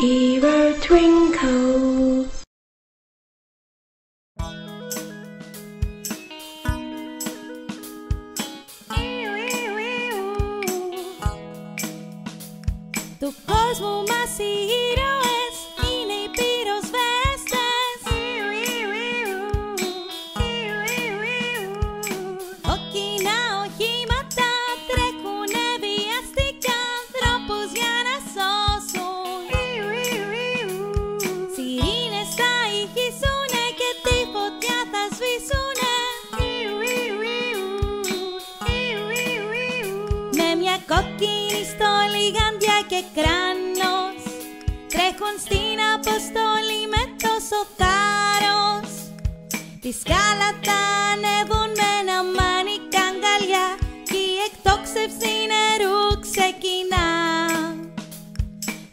Hero twinkles. Του κόσμου μας κόκκινη στόλη, γάντια και κράνος. Τρέχουν στην αποστολή με τόσο θάρρος. Τη σκάλα θα ανέβουν με ένα μάνικα αγκαλιά Κι η εκτόξευση νερού ξεκινά.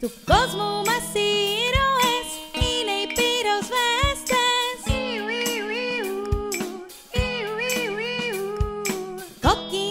Του κόσμου μας οι ήρωες είναι οι πυροσβέστες. Κόκκινη